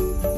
Hãy subscribe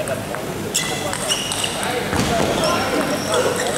Thank you.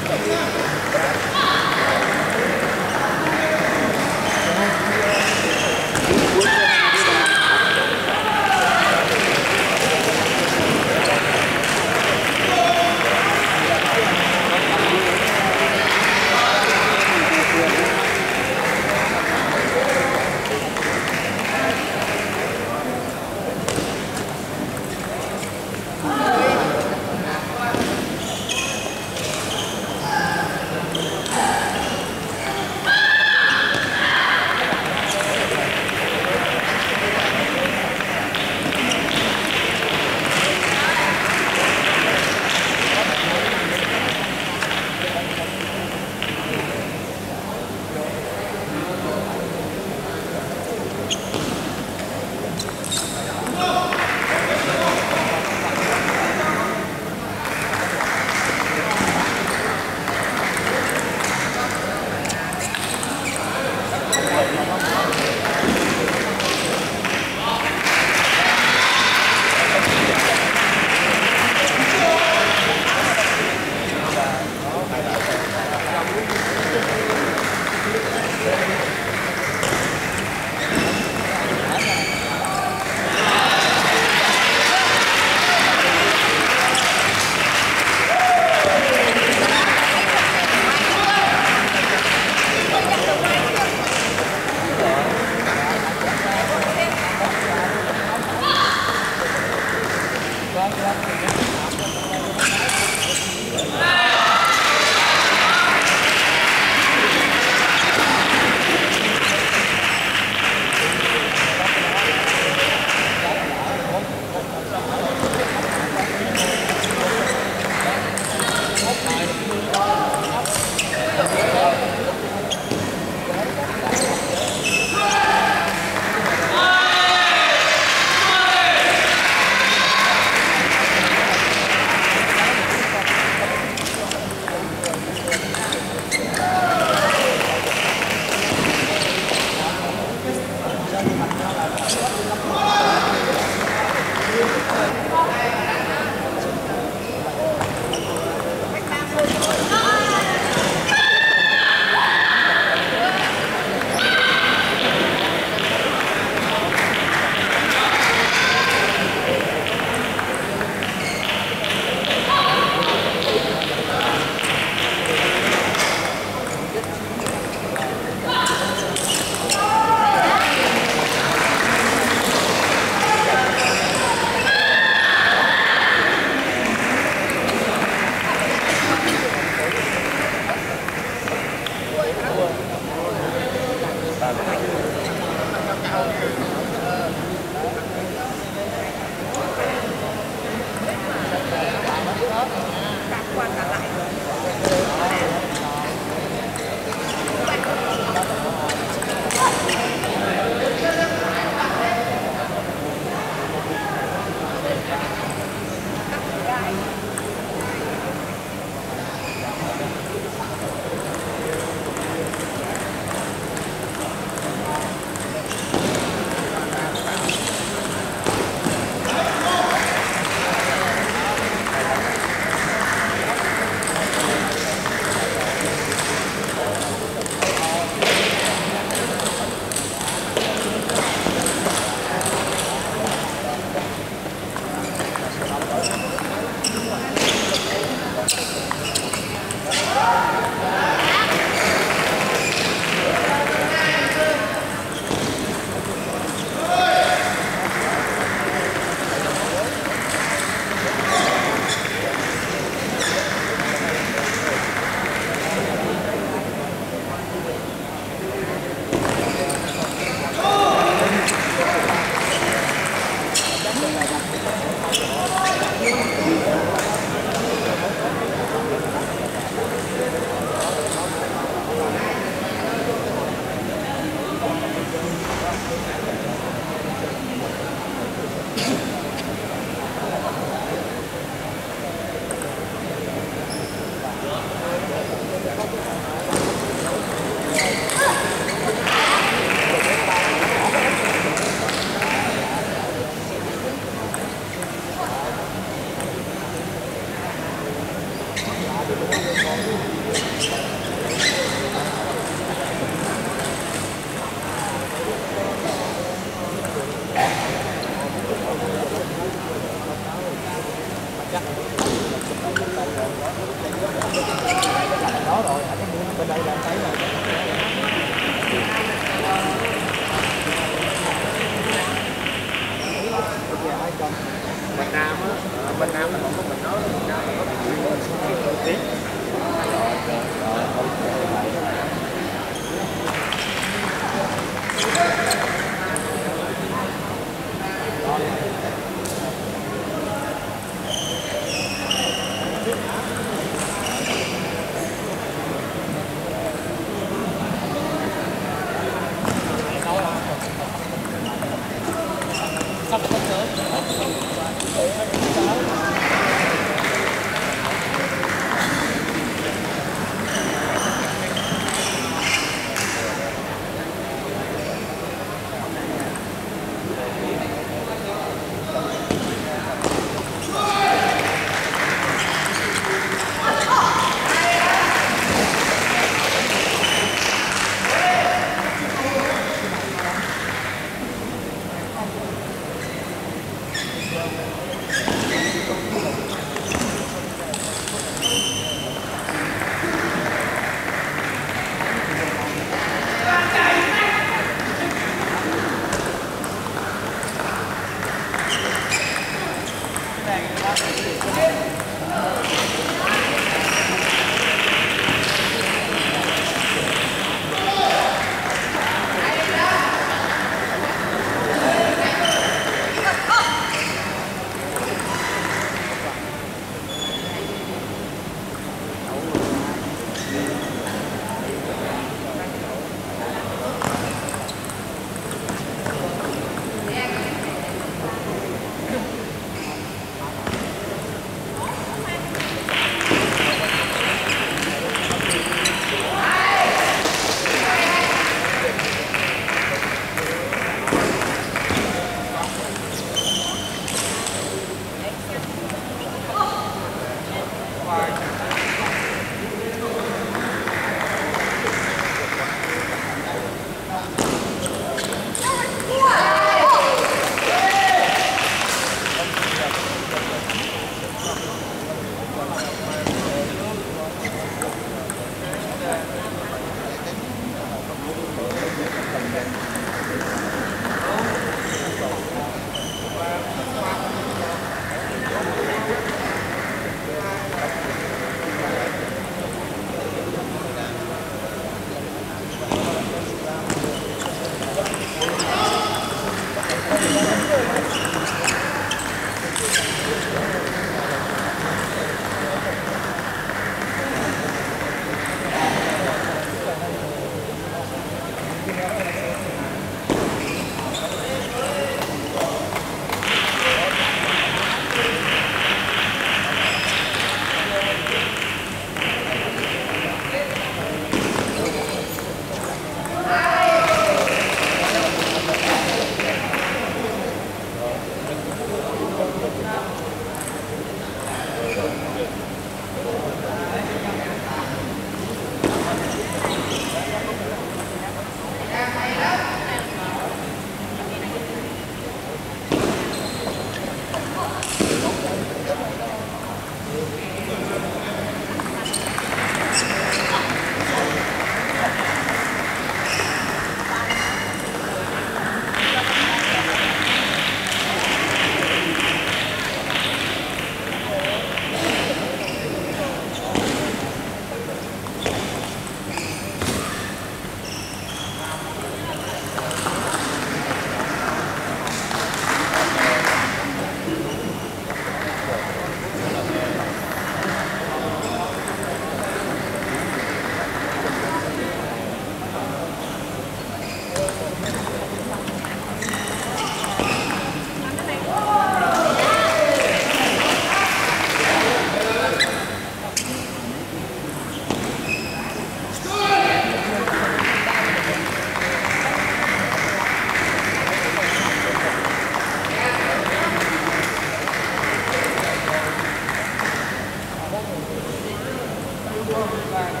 Vâng, vâng.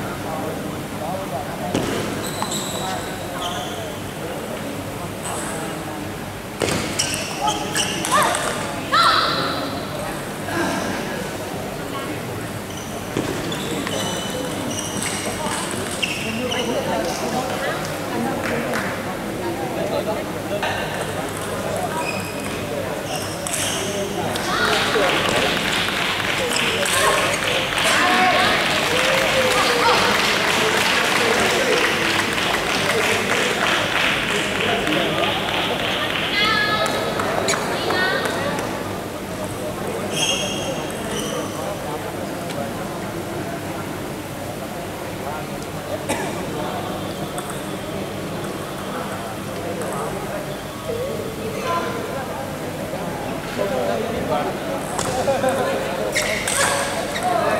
Thank you. Thank you.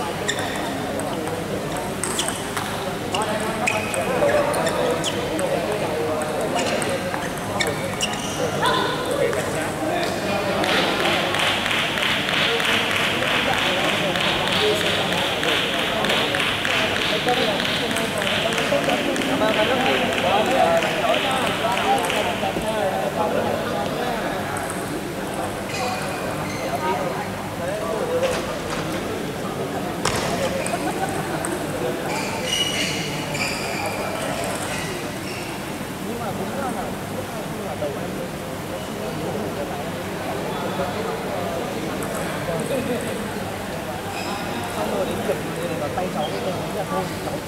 Hãy subscribe đến kênh Ghiền Mì Gõ Để không bỏ lỡ